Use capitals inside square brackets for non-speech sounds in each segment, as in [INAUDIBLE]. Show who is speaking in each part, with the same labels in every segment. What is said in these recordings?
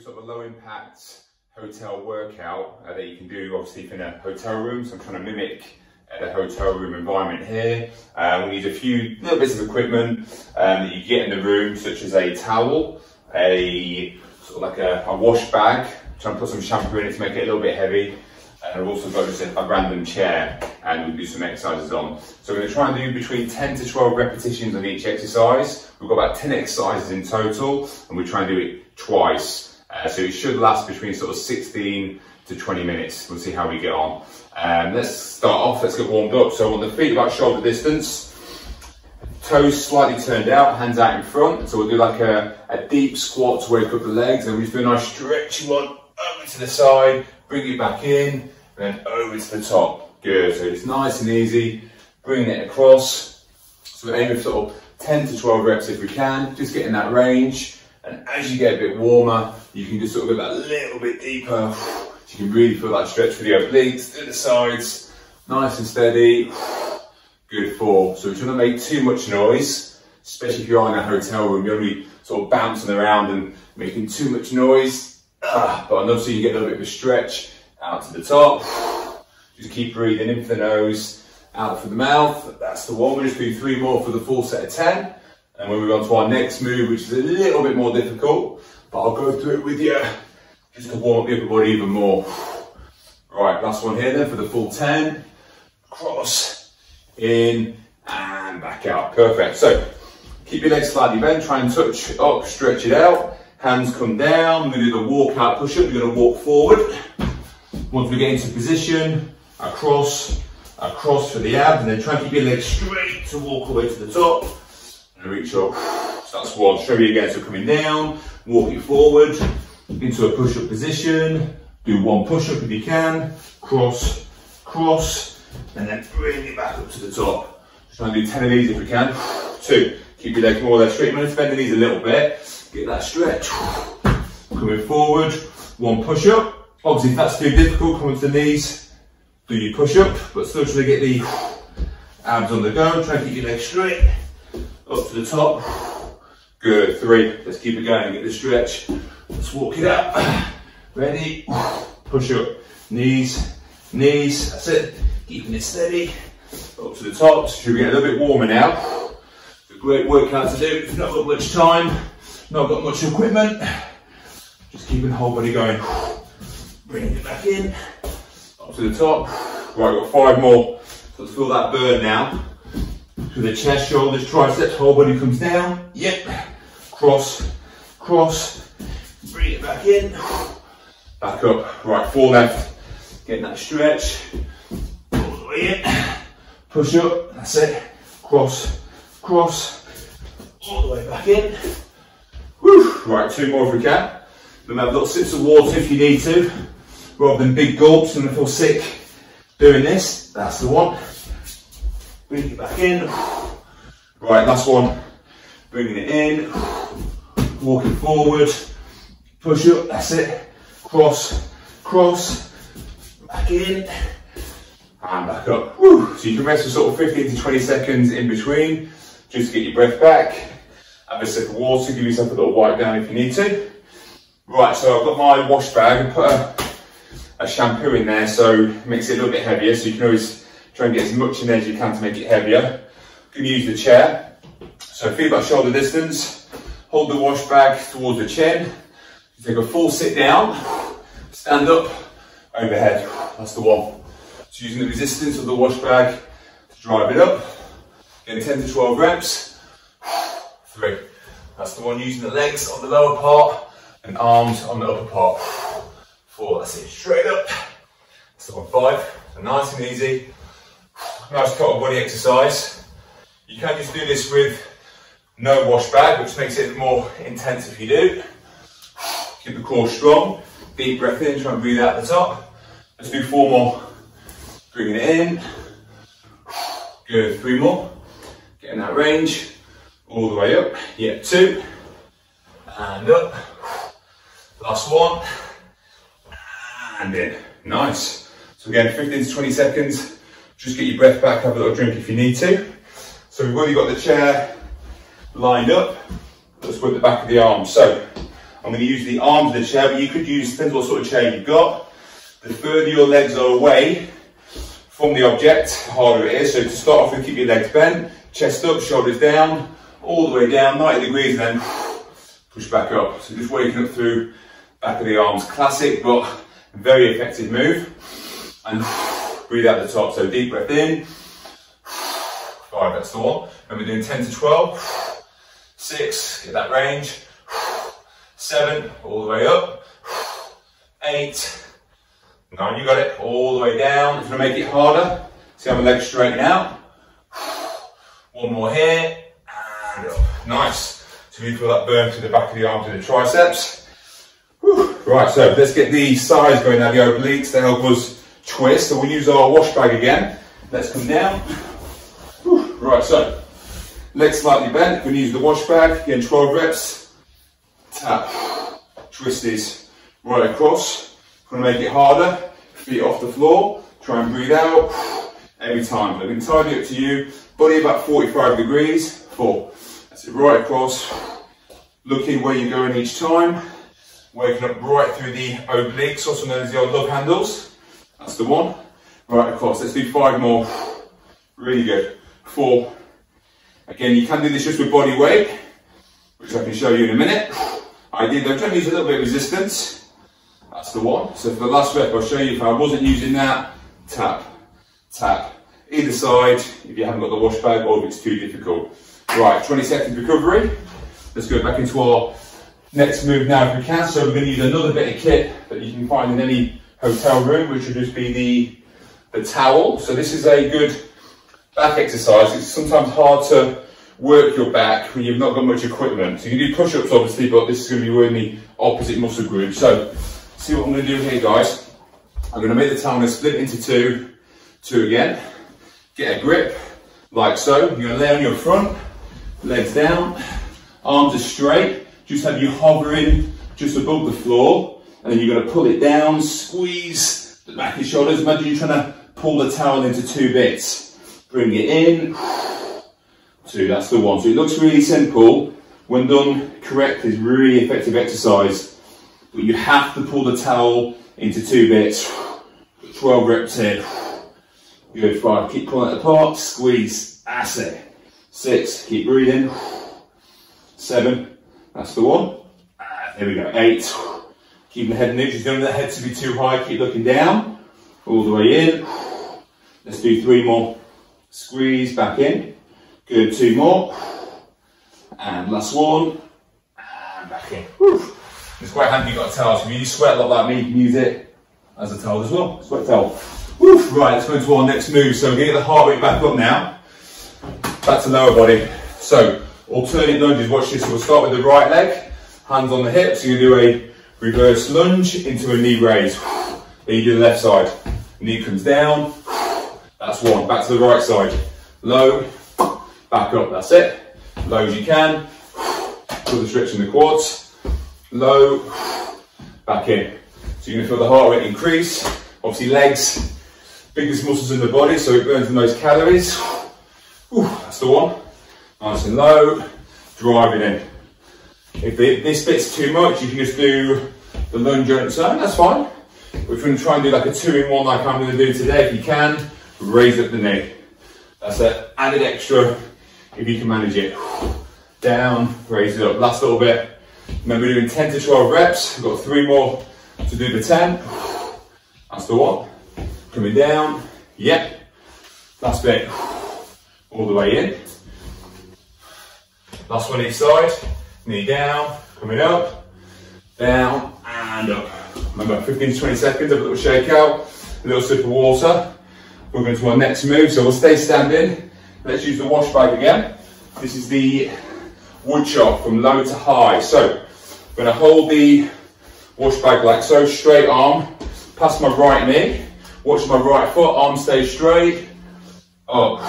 Speaker 1: sort of a low impact hotel workout uh, that you can do obviously in a hotel room. So I'm trying to mimic uh, the hotel room environment here. Uh, we need a few little bits of equipment um, that you get in the room, such as a towel, a sort of like a, a wash bag, trying to put some shampoo in it to make it a little bit heavy. And I've also got just a, a random chair and we'll do some exercises on. So we're going to try and do between 10 to 12 repetitions on each exercise. We've got about 10 exercises in total and we try and do it twice. Uh, so it should last between sort of 16 to 20 minutes. We'll see how we get on. Um, let's start off, let's get warmed up. So on the feet about shoulder distance, toes slightly turned out, hands out in front. So we'll do like a, a deep squat to wake up the legs and we just do a nice stretchy one over to the side, bring it back in, and then over to the top. Good, so it's nice and easy, bring it across. So we're aiming for sort of 10 to 12 reps if we can, just get in that range. And as you get a bit warmer, you can just sort of go that little bit deeper. So you can really feel that stretch for the obliques, to the sides, nice and steady. Good four. So we shouldn't make too much noise, especially if you're in a hotel room, you're only sort of bouncing around and making too much noise. Ah, but enough so you get a little bit of a stretch out to the top. Just keep breathing in for the nose, out for the mouth. That's the one. We'll just do three more for the full set of 10. And we'll move on to our next move, which is a little bit more difficult, but I'll go through it with you just to warm up the body even more. Right, last one here then for the full 10. Cross, in, and back out. Perfect. So, keep your legs slightly bent, try and touch up, stretch it out. Hands come down, gonna do the walk out push up, you're gonna walk forward. Once we get into position, across, across for the abs, and then try and keep your legs straight to walk all the way to the top. And reach up. So that's one. Show you again. So coming down, walk it forward into a push-up position. Do one push-up if you can. Cross, cross, and then bring it back up to the top. Just try and do 10 of these if we can. Two. Keep your legs more or less straight. I'm to bend the knees a little bit. Get that stretch. Coming forward. One push-up. Obviously, if that's too difficult, come to the knees. Do your push-up, but still try to get the abs on the go. Try and keep your legs straight. Up to the top. Good, three. Let's keep it going, get the stretch. Let's walk it up. Ready? Push up. Knees, knees. That's it. Keeping it steady. Up to the top. Should we get a little bit warmer now? A great workout to do. If not got much time, not got much equipment. Just keeping the whole body going. Bringing it back in. Up to the top. Right, got five more. Let's feel that burn now. Through the chest, shoulders, triceps, whole body comes down. Yep. Cross, cross. Bring it back in. Back up. Right, four left. Getting that stretch. Push up. That's it. Cross, cross. All the way back in. Whew. Right, two more if we can. Then have little sips of water if you need to. Rather than big gulps and feel sick doing this. That's the one. Bring it back in. Right, last one. Bringing it in. Walking forward. Push up, that's it. Cross, cross. Back in. And back up. Woo. So you can rest for sort of 15 to 20 seconds in between. Just to get your breath back. Have a sip of water. Give yourself a little wipe down if you need to. Right, so I've got my wash bag. I put a, a shampoo in there so it makes it a little bit heavier. So you can always Try and get as much in there as you can to make it heavier. You can use the chair. So feet about shoulder distance. Hold the wash bag towards the chin. Take a full sit down. Stand up, overhead. That's the one. Using the resistance of the wash bag to drive it up. Getting 10 to 12 reps. [SIGHS] Three. That's the one using the legs on the lower part and arms on the upper part. [SIGHS] Four, that's it, straight up. That's the one, five. So nice and easy [SIGHS] nice total body exercise. You can just do this with no wash bag, which makes it more intense if you do. Keep the core strong. Deep breath in, try and breathe out the top. Let's do four more. Bringing it in. Good, three more. Getting that range all the way up. Yeah, two. And up. Last one. And in. Nice. So again, 15 to 20 seconds. Just get your breath back, have a little drink if you need to. So we've already got the chair lined up. Let's work the back of the arm. So I'm going to use the arms of the chair, but you could use, depends what sort of chair you've got. The further your legs are away from the object, harder it is. So to start off with, keep your legs bent, chest up, shoulders down, all the way down, 90 degrees, and then push back up. So just waking up through back of the arms. Classic, but very effective move. And breathe out the top. So deep breath in. Five, that's the one. And we're doing 10 to 12. Six, get that range. Seven, all the way up. Eight, nine, you got it. All the way down. It's gonna make it harder. See how my legs straighten out. [SIGHS] One more here, and up. Nice. So you feel that burn to the back of the arms and the triceps. Right, so let's get the sides going now, the obliques to help us twist. So we'll use our wash bag again. Let's come down. Right, so legs slightly bent. We're gonna use the wash bag. Again, 12 reps. Tap. Twist is right across. Gonna make it harder. Feet off the floor. Try and breathe out every time. Look entirely up to you. Body about 45 degrees. Four. That's it, right across. Looking where you're going each time. Waking up right through the obliques, also known as the old love handles. That's the one. Right across. Let's do five more. Really good. Four. Again, you can do this just with body weight, which I can show you in a minute. I did, though, try use a little bit of resistance. That's the one. So for the last rep, I'll show you if I wasn't using that, tap, tap. Either side, if you haven't got the wash bag or if it's too difficult. Right, 20 seconds recovery. Let's go back into our next move now if we can. So we're going to use another bit of kit that you can find in any hotel room, which would just be the, the towel. So this is a good back exercise. It's sometimes hard to work your back when you've not got much equipment. So you can do push-ups obviously, but this is going to be working the opposite muscle group. So see what I'm going to do here guys. I'm going to make the towel split into two, two again. Get a grip like so. You're going to lay on your front, legs down, arms are straight. Just have you hovering just above the floor. And then you're going to pull it down, squeeze the back of your shoulders. Imagine you're trying to pull the towel into two bits. Bring it in, two, that's the one. So it looks really simple. When done correctly, it's really effective exercise. But you have to pull the towel into two bits. 12 reps in. Good, five, keep pulling it apart, squeeze, that's it. Six, keep breathing. Seven, that's the one. Ah, there we go, eight. Keep the head neutral, don't let the head to be too high, keep looking down. All the way in. Let's do three more. Squeeze back in. Good, two more. And last one. And back in. Whew. It's quite handy you've got a towel. So if you sweat a lot like me, you can use it as a towel as well. Sweat towel. Whew. Right, let's go into our next move. So we're going to get the heart rate back up now. Back to lower body. So alternate lunges, watch this. So we'll start with the right leg. Hands on the hips. You're to do a reverse lunge into a knee raise. Then you do the left side. Knee comes down. That's one. Back to the right side. Low, back up. That's it. Low as you can. Feel the stretch in the quads. Low, back in. So you're to feel the heart rate increase. Obviously legs, biggest muscles in the body, so it burns the most calories. Ooh, that's the one. Nice and low. Driving in. If this bit's too much, you can just do the lunge its own. That's fine. If we're going to try and do like a two-in-one like I'm to do today, if you can, raise up the knee. That's an added extra if you can manage it. Down, raise it up. Last little bit. Remember doing 10 to 12 reps. We've got three more to do the 10. That's the one. Coming down. Yep. Last bit. All the way in. Last one each side. Knee down. Coming up. Down and up. Remember 15 to 20 seconds of a little shake out. A little sip of water. We're going to our next move, so we'll stay standing. Let's use the wash bag again. This is the wood chop from low to high. So, I'm to hold the wash bag like so, straight arm, past my right knee, watch my right foot, arm stay straight, up.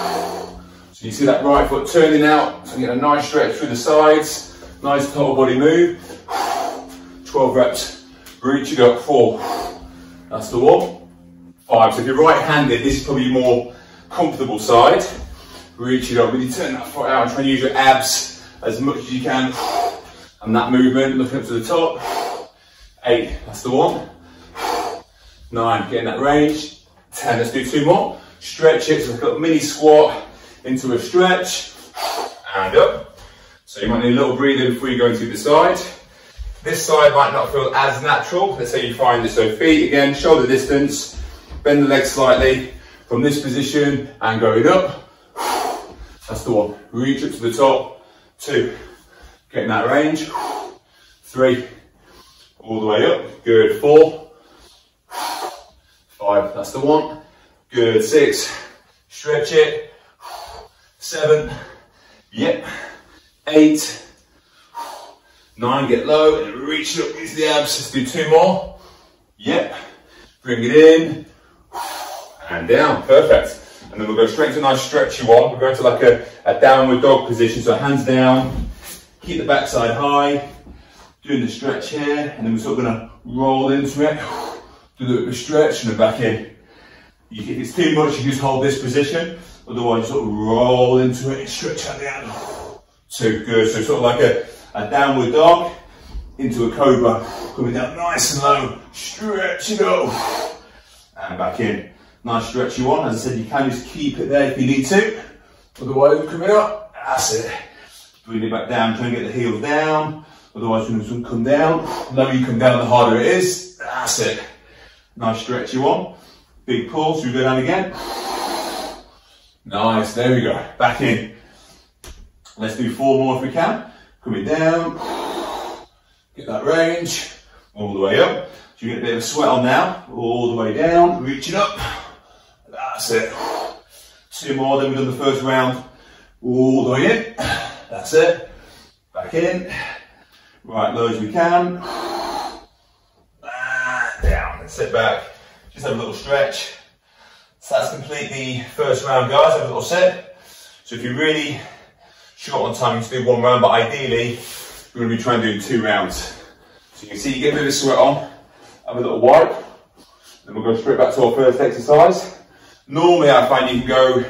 Speaker 1: So you see that right foot turning out, so you get a nice stretch through the sides, nice total body move. 12 reps Reach it up, four. That's the one. Five. So if you're right-handed, this is probably your more comfortable side. Reach it up. Really turn that foot out and try and use your abs as much as you can. And that movement, looking up to the top. Eight, that's the one. Nine, getting that range. 10, let's do two more. Stretch it, so like a mini squat into a stretch and up. So you might need a little breathing before you go into the side. This side might not feel as natural. Let's say you find this, so feet again, shoulder distance, bend the legs slightly from this position and going up. That's the one. Reach up to the top. Two, getting that range. Three, all the way up. Good, four, Five, that's the one. Good, six. Stretch it. Seven. Yep. Eight. Nine, get low and reach up into the abs. Let's do two more. Yep. Bring it in. And down, perfect. And then we'll go straight to a nice stretchy one. We're going to like a, a downward dog position. So hands down, keep the backside high, doing the stretch here, and then we're sort of gonna roll into it [SIGHS] do bit stretch and then back in. If it's too much, you just hold this position. Otherwise, you sort of roll into it and stretch out down. [SIGHS] Two, good. So sort of like a, a downward dog into a cobra. Coming down nice and low. Stretch it up. [SIGHS] And back in. Nice stretchy one. As I said, you can just keep it there if you need to. Otherwise, coming up. That's it. Bring it back down. Try and get the heel down. Otherwise, when it's come down, the lower you come down, the harder it is. That's it. Nice stretchy one. Big pull, so we go down again. Nice, there we go. Back in. Let's do four more if we can. Coming down. Get that range. All the way up. So you get a bit of a sweat on now. All the way down. Reaching up. That's it. Two more, then we've done the first round. All the way in. That's it. Back in. Right, low as we can ah, Down. sit back, just have a little stretch. So that's complete the first round, guys. Have a little sit. So if you're really short on time, you can do one round, but ideally, we're going to be trying to do two rounds. So you can see you get a bit of sweat on, have a little wipe, then we'll go straight back to our first exercise. Normally, I find you can go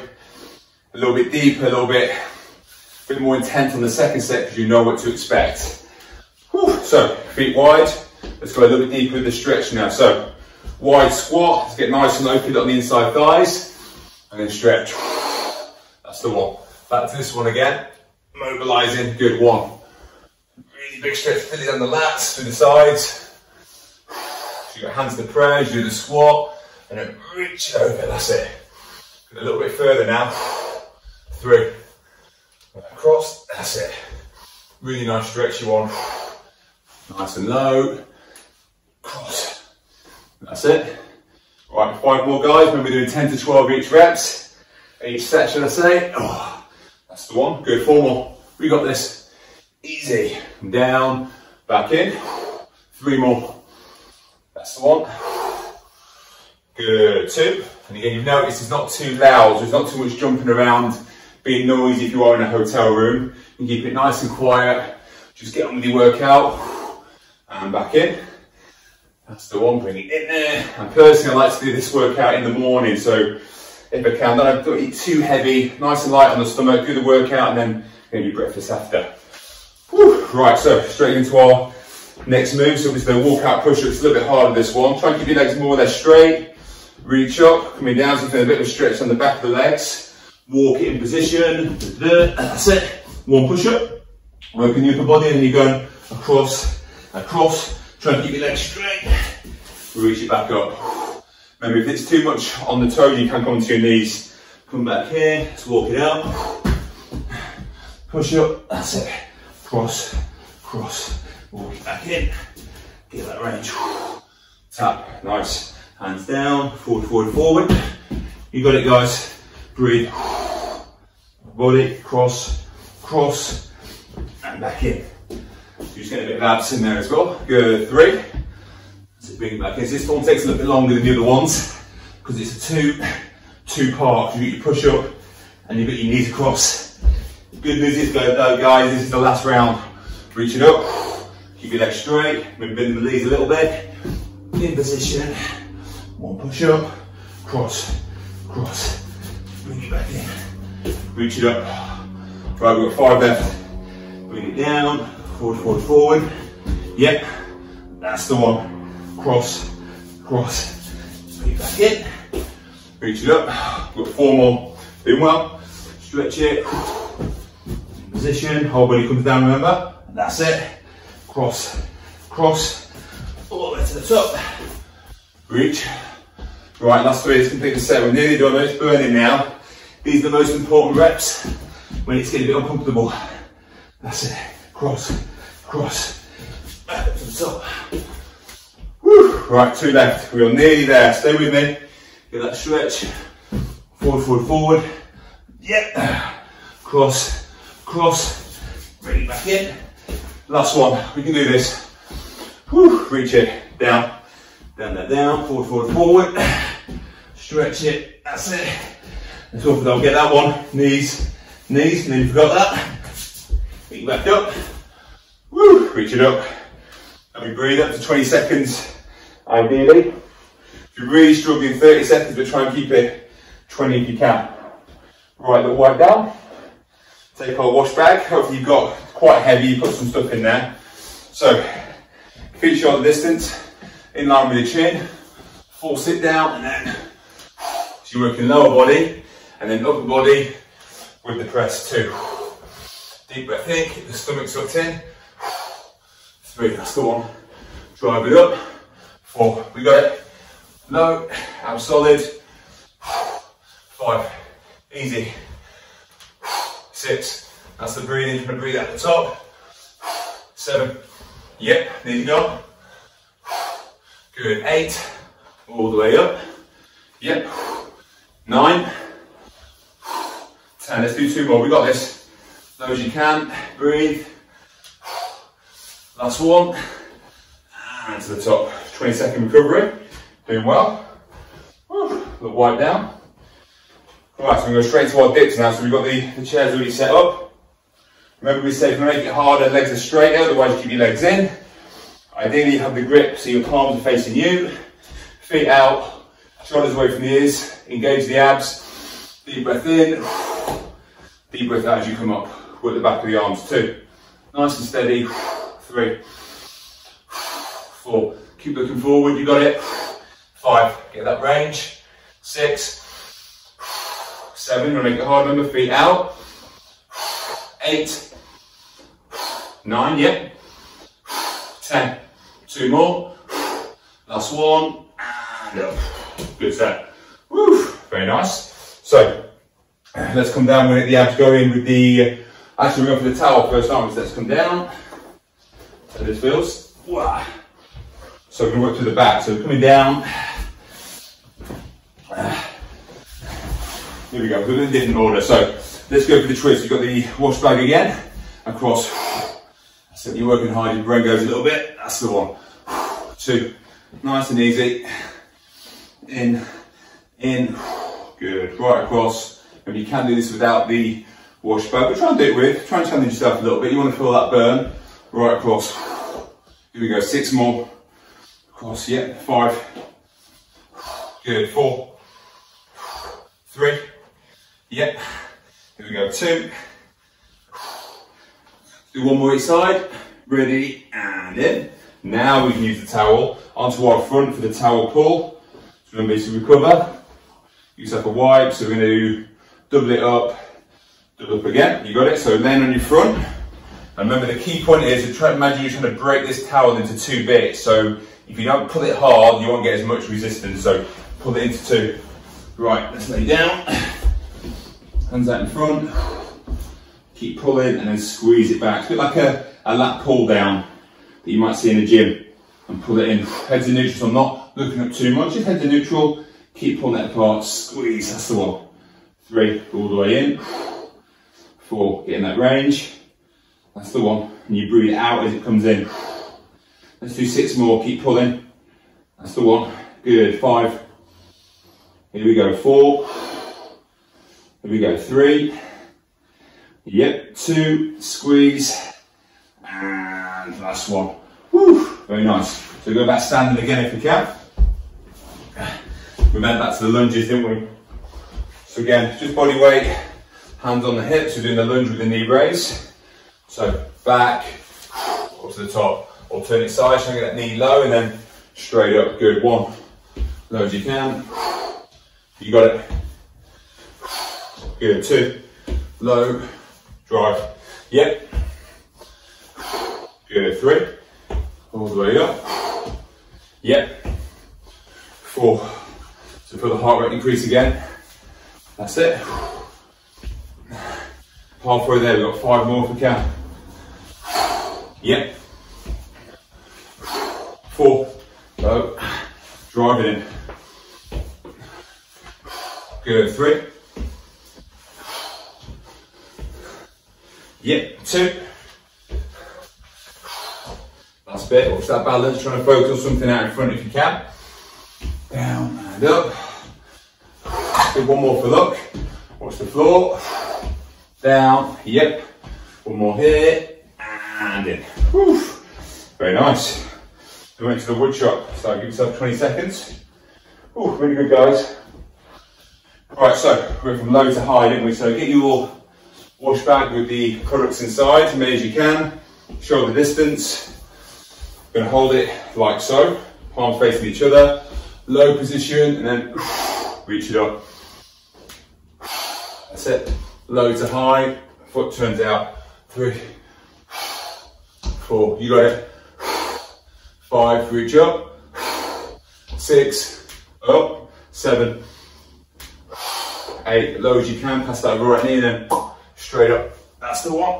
Speaker 1: a little bit deeper, a little bit, a bit more intense on the second set because you know what to expect. Whew. So, feet wide. Let's go a little bit deeper with the stretch now. So, Wide squat, let's get nice and open on the inside thighs, and then stretch. That's the one. Back to this one again. Mobilizing, good one. Really big stretch, fill it on the lats, to the sides. So you got hands to prayer, you do the squat, and then reach over, that's it. a little bit further now. Three. Across, that's it. Really nice stretch you want, Nice and low. Cross. That's it. Right, five more guys. Remember doing 10 to 12 each reps. Each set, should I say. Oh, that's the one. Good, four more. We got this. Easy. Down, back in. Three more. That's the one. Good, two. And again, you've noticed it's not too loud. There's not too much jumping around, being noisy if you are in a hotel room. You keep it nice and quiet. Just get on with your workout. And back in. That's the one, bring it in there. And personally, I like to do this workout in the morning, so if I can, then I don't eat too heavy, nice and light on the stomach, do the workout, and then maybe breakfast after. Whew. Right, so straight into our next move. So it's the walkout push-ups, a little bit harder this one. Try and keep your legs more or less straight. Reach up, coming down, so a bit of stretch on the back of the legs. Walk it in position, that's it. One push-up, working the upper body, and you're going across, across, Try and keep your legs straight. Reach it back up. Remember, if it's too much on the toes, you can come to your knees. Come back here, let's walk it out. Push up, that's it. Cross, cross, walk it back in. Get that range. Tap, nice. Hands down, forward, forward, forward. You got it, guys. Breathe. Body, cross, cross, and back in. So just get a bit of abs in there as well. Good, three. So bring it back in. So this one takes a little bit longer than the other ones because it's a two, two part. You get your push up and you've got your knees across. Good news is, though, guys, this is the last round. Reach it up, Keep your legs straight, maybe bend the knees a little bit. In position. One push up, cross, cross. Bring it back in. Reach it up. Right, we've got five left. Bring it down, forward, forward, forward. Yep, that's the one. Cross, cross. Bring it back in. Reach it up. We've got four more. Doing well. Stretch it. Position. Whole body comes down, remember? That's it. Cross, cross. All the way to the top. Reach. Right, last three is complete the set. We're nearly done. It's burning now. These are the most important reps when it's getting a bit uncomfortable. That's it. Cross, cross. To. Whew. Right, two left. We are nearly there. Stay with me. Get that stretch. Forward, forward, forward. Yep. Cross, cross. Bring it back in. Last one. We can do this. Whew. Reach it. Down. Down, that down. Forward, forward, forward. Stretch it. That's it. Let's hope I don't get that one. Knees, knees. Nearly forgot that. Feet back up. Woo. Reach it up. And we breathe up to 20 seconds, ideally. If you're really struggling, 30 seconds, but try and keep it 20 if you can. Right, little wipe down. Take our wash bag. Hopefully you've got quite heavy, you put some stuff in there. So, feet shoulder distance, in line with the chin. Full sit down, and then so you're working lower body, and then upper body with the press too. Deep breath in, keep the stomach sucked in. Three, that's the one. Drive it up. Four, we got it. Low, abs solid. Five, easy. Six, that's the breathing, you're gonna breathe at the top. Seven, yep, nearly gone. Good, eight, all the way up. Yep, nine, ten, let's do two more, we got this. Low as you can, breathe. Last one, and to the top. 20 second recovery, doing well. Whew. Little wipe down. Right, so we're going straight to our dips now. So we've got the, the chairs already set up. Remember we said if you make it harder, legs are straighter, otherwise keep your legs in. Ideally you have the grip so your palms are facing you. Feet out, shoulders away from the ears, engage the abs. Deep breath in, deep breath out as you come up. Work the back of the arms, two. Nice and steady, three, four. Keep looking forward, you got it. Five, get that range. Six, seven, we'll make it hard, remember, feet out. Eight, nine, yep. Ten, two more. [SIGHS] Last one, and up. Good set. Woo, very nice. So, let's come down, we're gonna get the abs going with the, actually we're going for the towel first? So let's come down. So this feels. Wow. So we're going to work to the back. So coming down. Here we go. We're in different order. So let's go for the twist. You've got the wash bag again. Across. So you're working hard. Your brain goes a little bit. That's the one. Two. Nice and easy. In. In. Good. Right across. And you can do this without the wash bag, but try and do it with. Try and challenge yourself a little bit. You want to feel that burn. Right across. Here we go. Six more. Cross, yeah, five. Good, four. Three. Yep. Here we go, two. Do one more each side. Ready, and in. Now we can use the towel onto our front for the towel pull. So remember to recover. Use up a wipe, so we're gonna double it up, double up again. You got it? So land on your front. And remember the key point is to try to imagine you're trying to break this towel into two bits. So if you don't pull it hard, you won't get as much resistance. So pull it into two. Right, let's lay down. [SNIFFS] Hands out in front. Keep pulling and then squeeze it back. It's a bit like a, a pull down that you might see in a gym. And pull it in. Heads to neutral, so I'm not looking up too much. Just heads to neutral. Keep pulling it apart. Squeeze, that's the one. Three, all the way in. Four, get in that range. That's the one. And you breathe out as it comes in. Let's do six more, keep pulling. That's the one. Good, five. Here we go, four. Here we go, three. Yep, two, squeeze. And last one. Very nice. So go back standing again if you can. We went back to the lunges, didn't we? So again, just body weight, hands on the hips. We're doing the lunge with the knee raise. So back, up to the top. Alternate sides, trying to get that knee low and then straight up. Good. One, low as you can. You got it. Good. Two, low, drive. Yep. Good. Three, all the way up. Yep. Four. So feel the heart rate increase again. That's it. Halfway there, we've got five more if we can. Yep. Four. Low. Drive it in. Good. Three. Yep. Two. Bit. Watch that balance. Trying to focus on something out in front if you can. Down and up. Do one more for luck. Watch the floor. Down. Yep. One more here. And in. Whew. Very nice. We went to the wood chop. So give yourself 20 seconds. Ooh, really good guys. Right, so we went from low to high, didn't we? So get your wash bag with the products inside, as many as you can. Shoulder distance. Gonna hold it like so, palms facing each other. Low position, and then [SIGHS] reach it up. That's it. Low to high, foot turns out. Three, [SIGHS] four, you got it. [SIGHS] Five, reach up. Six, up. Seven, eight, low as you can, past that right knee, and then [CLEARS THROAT] straight up. That's the one.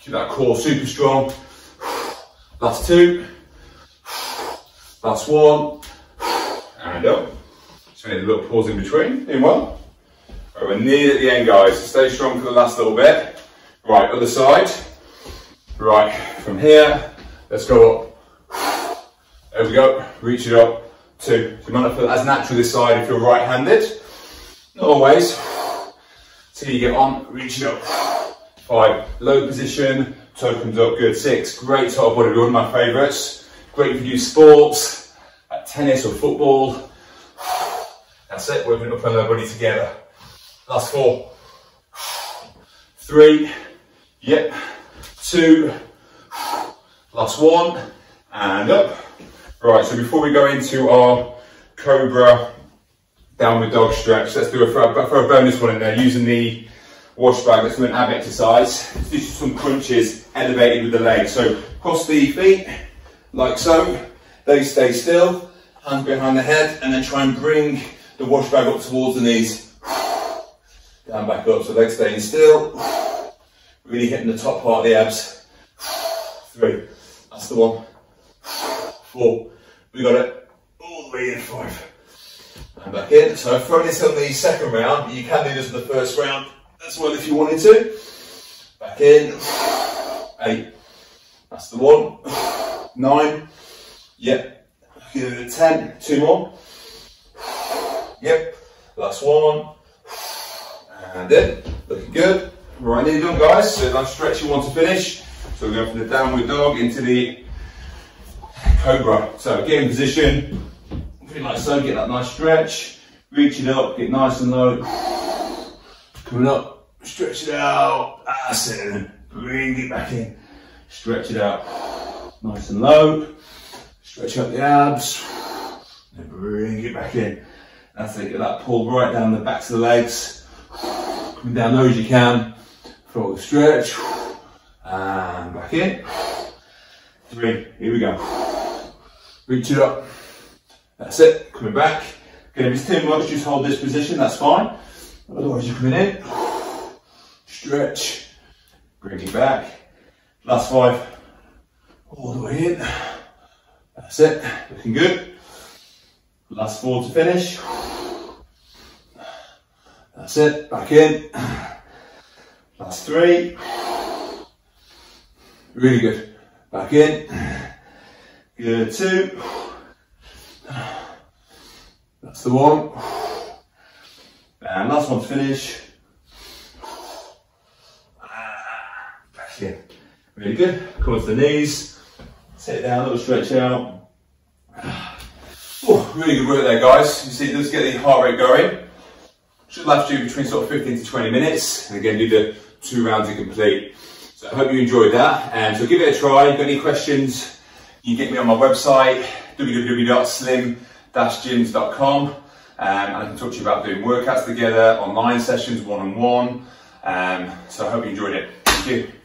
Speaker 1: Keep that core super strong. Last two. Last one. And up. Just need a little pause in between. In one. Right, we're nearly at the end, guys. Stay strong for the last little bit. Right, other side. Right, from here, let's go up. There we go. Reach it up. Two. So you might not feel as natural this side if you're right-handed. Not always. Till you get on, reach it up. Five. Low position. Toe comes up. Good. Six. Great top body. One of my favourites. Great for you sports, at tennis or football. [SIGHS] That's it. Working up and low body together. Last four. [SIGHS] Three. Yep. Two. [SIGHS] Last one. And up. Right, so before we go into our Cobra downward dog stretch, let's do a, for a bonus one in there using the wash bag. Let's do an ab exercise. Do some crunches elevated with the legs. So cross the feet like so. They stay still, hands behind the head, and then try and bring the wash up towards the knees. Down, back up, so legs staying still. Really hitting the top part of the abs. Three, that's the one. Four, we got it all the way in five. And back in. So I've this on the second round, but you can do this in the first round as well if you wanted to. Back in. Eight. That's the one. Nine. Yep. A ten. Two more. Yep. Last one. And in. Looking good. Right, nearly done guys. So nice stretch you want to finish. So we're going from the downward dog into the cobra. So get in position, pretty like so, get that nice stretch, reach it up, get nice and low. Coming up, stretch it out, ah, that's it, and bring it back in. Stretch it out, nice and low. Stretch out the abs, and bring it back in. That's it, get that pull right down the backs of the legs. Coming down low as you can, the stretch, and back in. Three, here we go. Reach it up. That's it, coming back. Again, if it's too much, just hold this position, that's fine. Otherwise, you're coming in. Stretch. Bring it back. Last five. All the way in. That's it, looking good. Last four to finish. That's it, back in. Last three. Really good. Back in. Good, two. That's the one. And last one to finish. Back in. Really good. Come the knees. Sit down, little stretch out. Oh, really good work there, guys. You see, let's get the heart rate going. Should last you between sort of 15 to 20 minutes. And again, do the two rounds to complete. So I hope you enjoyed that. And so give it a try. If got any questions, you can get me on my website, www.slim-gyms.com. Um, and I can talk to you about doing workouts together, online sessions, one-on-one. -on -one. um, so I hope you enjoyed it. Thank you.